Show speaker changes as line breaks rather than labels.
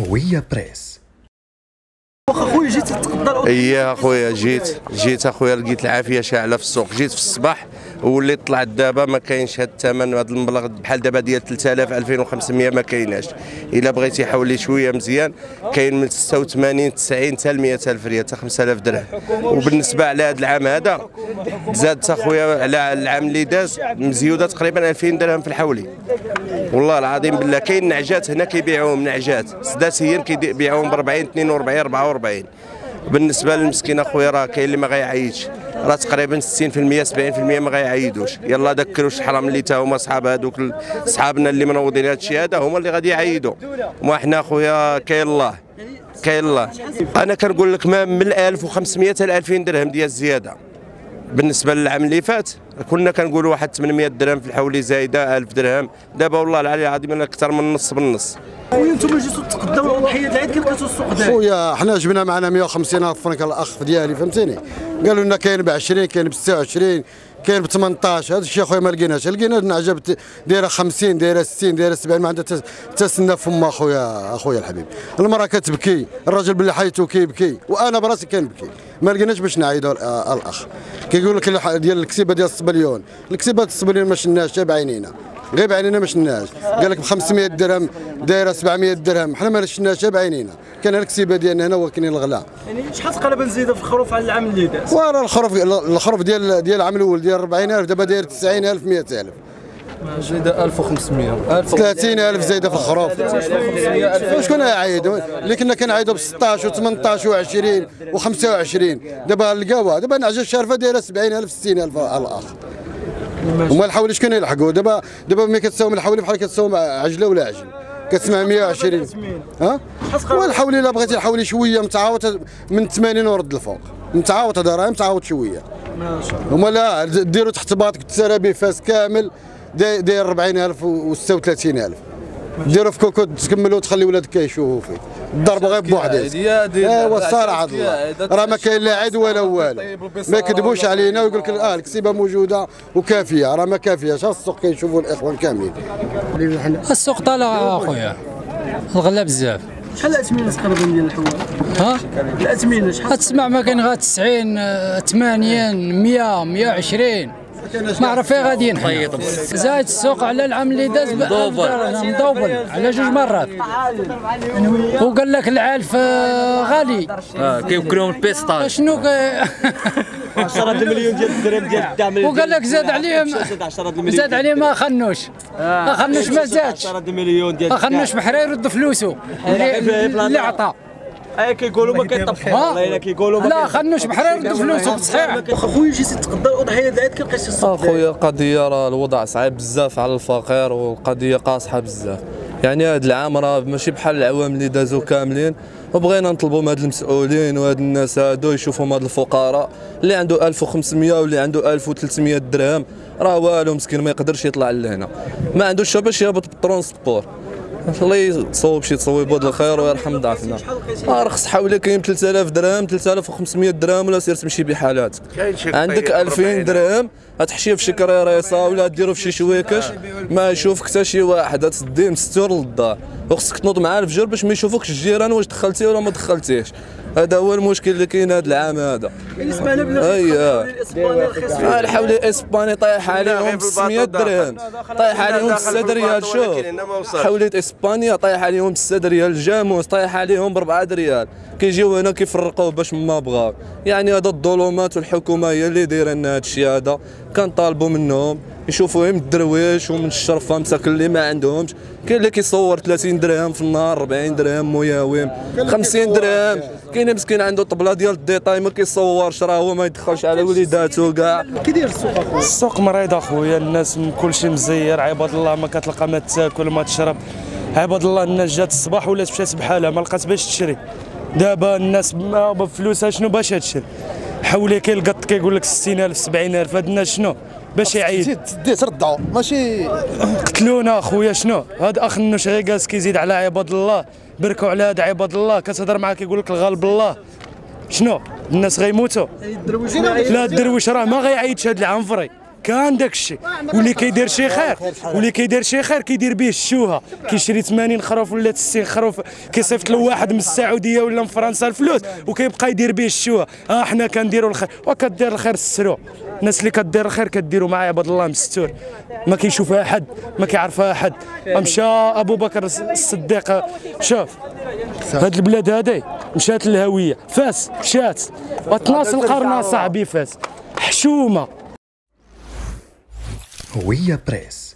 هوية بريس.
واخا خويا جيت تقدر
إيه اخويا جيت جيت أخويا لقيت العافية شاعلة في السوق جيت في الصباح وليت طلعت دابا ما كاينش هذا الثمن هذا المبلغ بحال دابا ديال 3000 2500 ما كايناش. إلا بغيتي حولي شوية مزيان كاين من 86 90 حتى ل 100000 ريال حتى 5000 درهم. وبالنسبة على هذا العام هذا زادت اخويا على العام اللي داز مزيودة تقريبا 2000 درهم في الحولي. والله العظيم بالله كاين نعجات هنا كيبيعوهم نعجات. سداسيين كيبيعوهم ب 40 42 44 بالنسبة للمسكين أخويا راه كاين اللي ما غيعيطش. راه تقريبا 60% 70% ما غيعيدوش يلا ذكروا الحرام اللي تا هما صحاب هذوك صحابنا اللي منوضين. هذا الشيء هذا هما اللي غادي يعيدوا وما حنا أخويا كاين الله. كاين الله. أنا كنقول لك ما من 1500 حتى 2000 درهم ديال الزيادة بالنسبة للعام اللي فات. كنا كنقولوا واحد 800 درهم في الحولي زايدة 1000 درهم. دابا والله العلي العظيم أنا أكثر من النص بالنص.
خويا أنتم جيتوا تقدموا الاضحيه العيد كيف لقيتوا السوق داير.
خويا حنا جبنا معنا 150 ألف فرنك الاخ ديالي فهمتيني؟ قالوا لنا كاين ب 20 كاين ب 26 كاين ب 18 هذا الشيء اخويا ما لقيناش. لقينا النعجه دايرة 50 دايرة 60 دايرة 70 ما عندها حتى سنه فما اخويا اخويا الحبيب. المرأة كتبكي الراجل باللي حيته كيبكي وأنا براسي كنبكي. ما لقيناش باش نعيدوا الاخ كيقول لك ديال الكسيبة ديال الصبليون الكسيبة الصبليون ما شناش بعينينا. غير بعينينا ما شناش قال لك ب 500 درهم دايرة 700 درهم. حنا ما شناش بعينينا. كان الكسيبة ديالنا هنا ولكن الغلاء.
يعني شحال تقريبا زيده في الخروف على العام اللي داز؟
وراه الخروف الخروف ديال ديال العام الأول ديال 40000 دابا داير 90000 100000
زايدة 1500
30000 زايدة في الخروف. شكون يعيد اللي كنا كنعيدوا ب 16 و18 و20 و25 دابا لقاوها. دابا النعجه الشارفه دايرة 70000 60000 الاخ هما الحولي شكون يلحقوا؟ دابا دابا ملي كتساوم الحولي بحال كتساوم عجلة ولا عجل؟ كتسمع 120 ها؟ والحولي إلا بغيتي الحولي شوية متعاوت من 80 ورد الفوق. متعاوت هذا راه متعاوت شوية. ما شاء الله هما لا ديروا تحت باطك به فاس كامل. داير 40000 و 36000 ديروا في كوكو تكملوا تخلي ولادك كيشوفوا فيه. الضرب غير بوحديت ايوا الصراحه راه ما كاين لا عيد ولا والو. ما يكذبوش علينا ويقول لك آه الكسيبة موجودة وكافية. راه ما كافياش السوق كيشوفوا الإخوان كاملين؟
السوق طالع أخويا. الغلا بزاف.
شحال الأثمنة تقريبا ديال الحوال
ها؟
الأثمنة شحال؟
تسمع ما كاين غير 90 80 100 120 ما عرف فين غاديين حنا زايد السوق على العام اللي داز مدوبل مدوبل على جوج مرات. وقال لك العلف غالي.
آه كيوكلوهم البيستاج.
شنو
10 مليون ديال الدرهم ديال الدعم
وقال لك زاد عليهم زاد عليهم ما خنوش. ما خنوش ما زادش.
10 مليون ديال
ما خنوش بحرا يرد فلوسه. اللي عطى.
أي كيقولوا ما كيطبخوش والله كيقولوا
لا خنوش بحرا يرد فلوسه صحيح.
خويا جيتي تقدر الاضحيه العيد كيف لقيتي السوق
اخويا القضية راه الوضع صعيب بزاف على الفقير والقضية قاصحه بزاف. يعني هذا العام راه ماشي بحال العوام اللي دازوا كاملين وبغينا نطلبوا من هاد المسؤولين وهاد الناس هادو يشوفوا هاد الفقراء. اللي عنده 1500 واللي عنده 1300 درهم راه والو مسكين ما يقدرش يطلع لهنا. ما عندوش باش يهبط بال transport. الله يصوب شي تصويبات الخير ويرحم ضعفنا. ارخص حوالي كاين 3000 درهم 3500 درهم ولا سير تمشي بحالاتك عندك 2000 درهم غتحشيه في شي كريريصه ولا ديرو في شي شويكش ما يشوفك حتى شي واحد تديه مستور للدار. وخصك تنوض معاه الفجر باش ما يشوفوكش الجيران واش دخلتي ولا ما دخلتيش هذا هو المشكل اللي كاين هذا العام هذا.
اييه
الحولي الإسباني طايح عليهم 600 درهم. طايح عليهم 6 ريال شوف. حوليه إسبانيا طايح عليهم 6 ريال. الجاموس طايح عليهم ب 4 ريال. كيجيو هنا كيفرقوا باش ما بغاو. يعني هذا الظلمات والحكومة هي اللي دايرة لنا هذا الشيء هذا. كنطالبوا منهم. يشوفوا من الدرويش ومن الشرفة مساكن اللي ما عندهمش. كاين اللي كيصور 30 درهم في النهار 40 درهم مياوم 50 درهم. كاين مسكين عنده طبلة ديال ال détail ما كيصورش راه هو ما يدخلش على وليداتو كاع.
كي داير السوق أخويا؟
السوق مريض أخويا الناس كلشي مزير عباد الله ما كتلقى ما تاكل ما تشرب. عباد الله الناس جات الصباح ولات مشات بحالها ما لقات باش تشري. دابا الناس بفلوسها شنو باش تشري؟ حولي كاين القط كيقول لك 60000 70000 هاد الناس شنو؟ باش يعيد
تدي تردعوا ماشي
قتلونا أخويا شنو؟ هاد أخ النوش غير جالس كيزيد على عباد الله. بركوا على هاد عباد الله. كتهضر معاه كيقول لك الغالب الله. شنو؟ الناس غيموتوا. لا الدرويش راه ما غيعيطش هاد العام فري كان داك الشيء واللي كيدير شي خير. واللي كيدير شي خير كيدير به الشوهة. كيشري 80 خروف ولا 90 خروف. كيصيفط له واحد من السعودية ولا من فرنسا الفلوس. وكيبقى يدير به الشوهة. آه حنا كنديروا الخير. وكدير الخير السرو. الناس اللي كدير الخير كديروا مع عباد الله مستور. ما كيشوفها أحد ما كيعرفها أحد. مشى أبو بكر الصديق. شوف هاد البلاد هادي مشات للهوية. فاس مشات وتناص القرن صاحبي فاس. حشومة.
هوية بريس